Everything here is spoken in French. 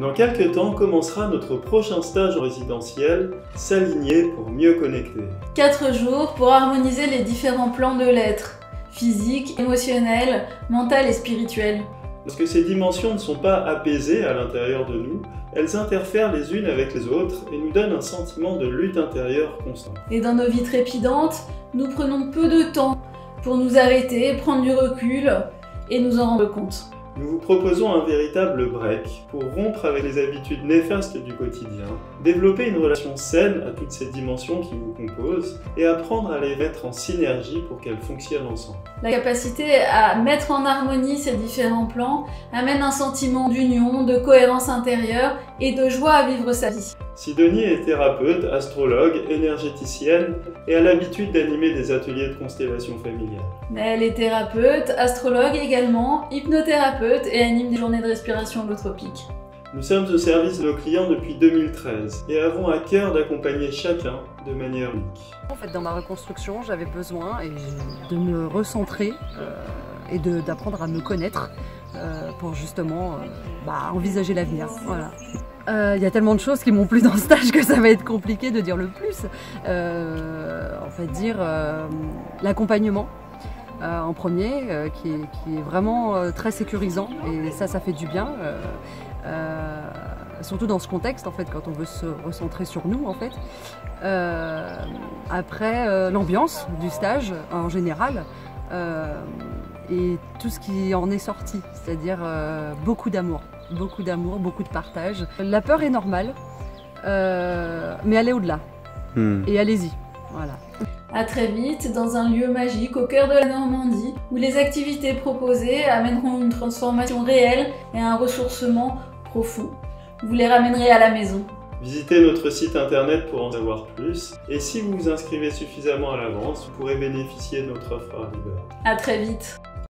Dans quelques temps commencera notre prochain stage résidentiel, S'aligner pour mieux connecter. 4 jours pour harmoniser les différents plans de l'être, physique, émotionnel, mental et spirituel. Lorsque ces dimensions ne sont pas apaisées à l'intérieur de nous, elles interfèrent les unes avec les autres et nous donnent un sentiment de lutte intérieure constant. Et dans nos vies trépidantes, nous prenons peu de temps pour nous arrêter, prendre du recul et nous en rendre compte. Nous vous proposons un véritable break pour rompre avec les habitudes néfastes du quotidien, développer une relation saine à toutes ces dimensions qui vous composent et apprendre à les mettre en synergie pour qu'elles fonctionnent ensemble. La capacité à mettre en harmonie ces différents plans amène un sentiment d'union, de cohérence intérieure et de joie à vivre sa vie. Sidonie est thérapeute, astrologue, énergéticienne et a l'habitude d'animer des ateliers de constellation familiale. Elle est thérapeute, astrologue également, hypnothérapeute et anime des journées de respiration holotropique. Nous sommes au service de nos clients depuis 2013 et avons à cœur d'accompagner chacun de manière unique. En fait, dans ma reconstruction, j'avais besoin de me recentrer euh, et d'apprendre à me connaître euh, pour justement euh, bah, envisager l'avenir. Voilà. Il euh, y a tellement de choses qui m'ont plu dans ce stage que ça va être compliqué de dire le plus. Euh, en fait, dire euh, l'accompagnement en premier, qui est, vraiment très sécurisant et ça, ça fait du bien. surtout dans ce contexte, en fait, quand on veut se recentrer sur nous, en fait. après, l'ambiance du stage en général et tout ce qui en est sorti, c'est-à-dire beaucoup d'amour beaucoup d'amour, beaucoup de partage. La peur est normale, euh, mais allez au-delà. Hmm. Et allez-y. Voilà. À très vite dans un lieu magique au cœur de la Normandie où les activités proposées amèneront une transformation réelle et un ressourcement profond. Vous les ramènerez à la maison. Visitez notre site internet pour en savoir plus. Et si vous vous inscrivez suffisamment à l'avance, vous pourrez bénéficier de notre offre à À très vite